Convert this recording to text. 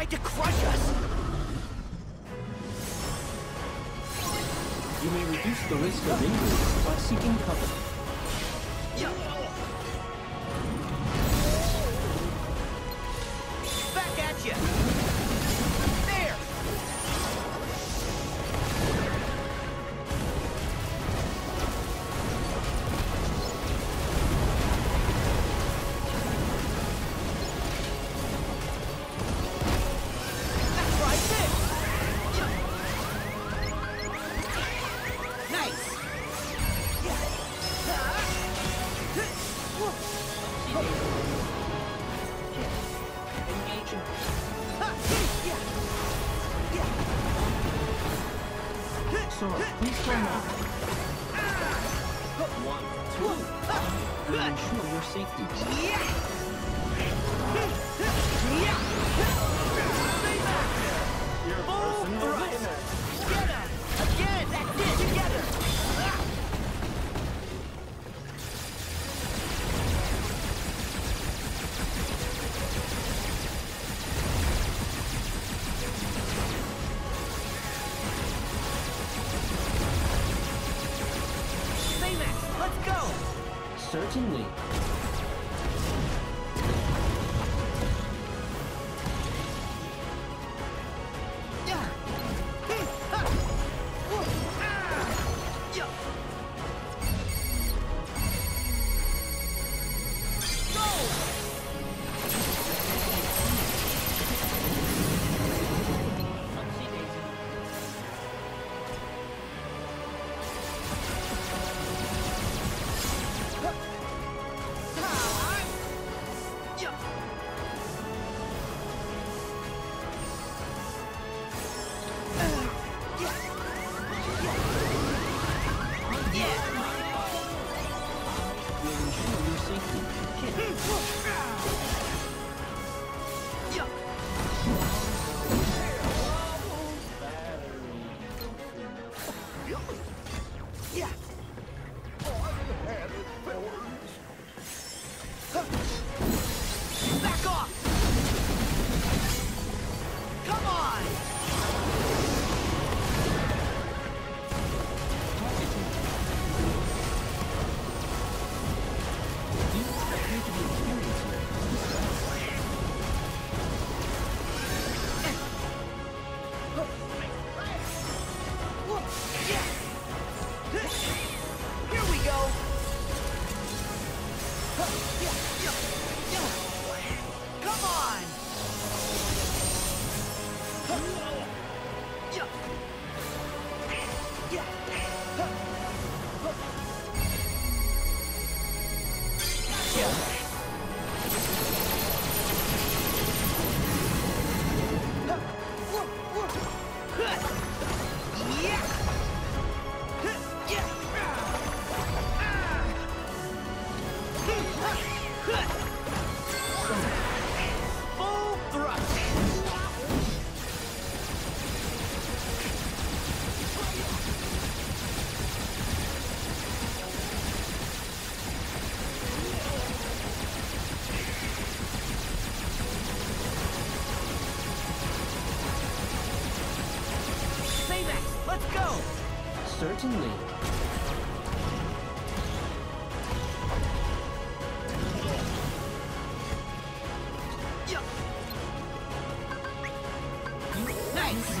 tried to crush us! You may reduce the risk of injury by seeking cover. Sora, please turn off. One, two. Ensure your safety. Full Certainly. 快 let's go! Certainly. Nice!